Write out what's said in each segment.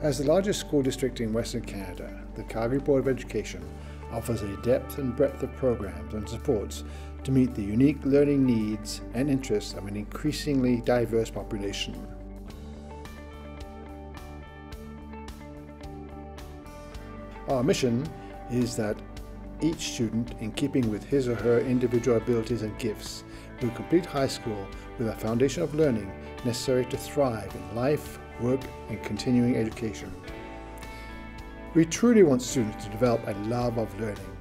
As the largest school district in Western Canada, the Calgary Board of Education offers a depth and breadth of programs and supports to meet the unique learning needs and interests of an increasingly diverse population. Our mission is that each student, in keeping with his or her individual abilities and gifts, will complete high school with a foundation of learning necessary to thrive in life, work, and continuing education. We truly want students to develop a love of learning.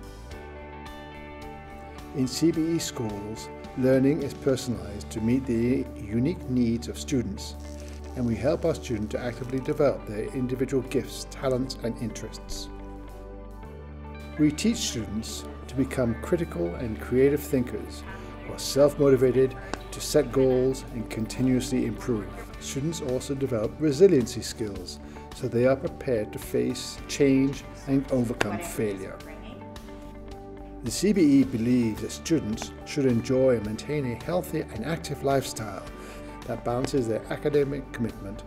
In CBE schools, learning is personalized to meet the unique needs of students, and we help our students to actively develop their individual gifts, talents, and interests. We teach students to become critical and creative thinkers are self-motivated to set goals and continuously improve. Students also develop resiliency skills so they are prepared to face change and overcome failure. The CBE believes that students should enjoy and maintain a healthy and active lifestyle that balances their academic commitment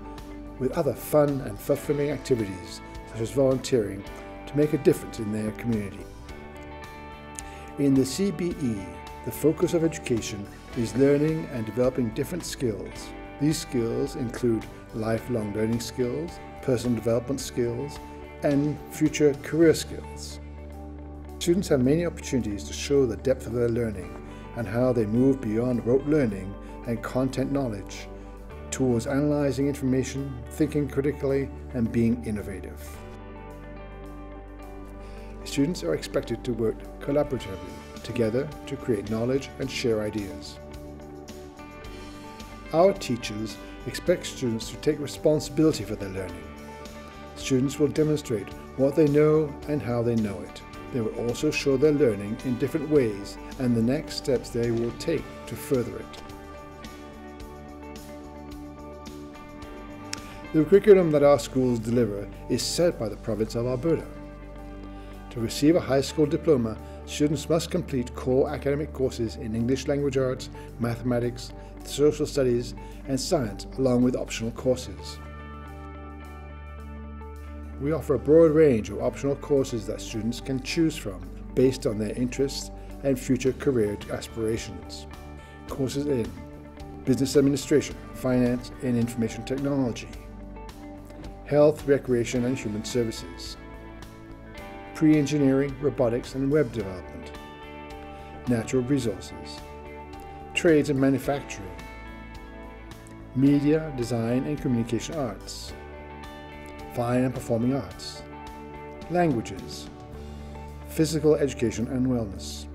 with other fun and fulfilling activities such as volunteering to make a difference in their community. In the CBE, the focus of education is learning and developing different skills. These skills include lifelong learning skills, personal development skills, and future career skills. Students have many opportunities to show the depth of their learning and how they move beyond rote learning and content knowledge towards analyzing information, thinking critically, and being innovative. Students are expected to work collaboratively together to create knowledge and share ideas. Our teachers expect students to take responsibility for their learning. Students will demonstrate what they know and how they know it. They will also show their learning in different ways and the next steps they will take to further it. The curriculum that our schools deliver is set by the province of Alberta. To receive a high school diploma, students must complete core academic courses in English language arts, mathematics, social studies, and science, along with optional courses. We offer a broad range of optional courses that students can choose from based on their interests and future career aspirations. Courses in Business Administration, Finance and Information Technology, Health, Recreation and Human Services, Pre-Engineering, Robotics and Web Development, Natural Resources, Trades and Manufacturing, Media, Design and Communication Arts, Fine and Performing Arts, Languages, Physical Education and Wellness.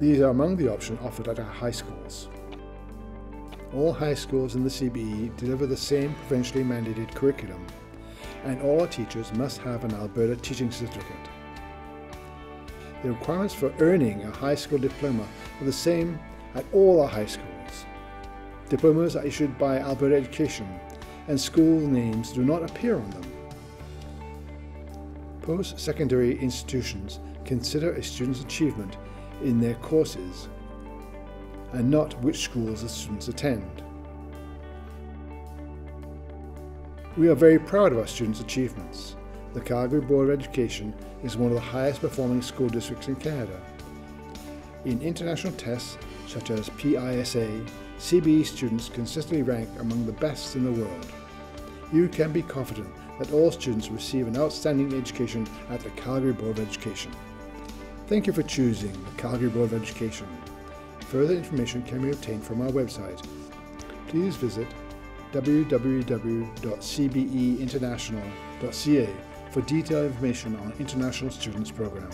These are among the options offered at our high schools. All high schools in the CBE deliver the same provincially mandated curriculum, and all our teachers must have an Alberta Teaching Certificate. The requirements for earning a high school diploma are the same at all our high schools. Diplomas are issued by Alberta Education and school names do not appear on them. Post-secondary institutions consider a student's achievement in their courses and not which schools the students attend. We are very proud of our students' achievements. The Calgary Board of Education is one of the highest performing school districts in Canada. In international tests such as PISA, CBE students consistently rank among the best in the world. You can be confident that all students receive an outstanding education at the Calgary Board of Education. Thank you for choosing the Calgary Board of Education. Further information can be obtained from our website. Please visit www.cbeinternational.ca for detailed information on International Students Program.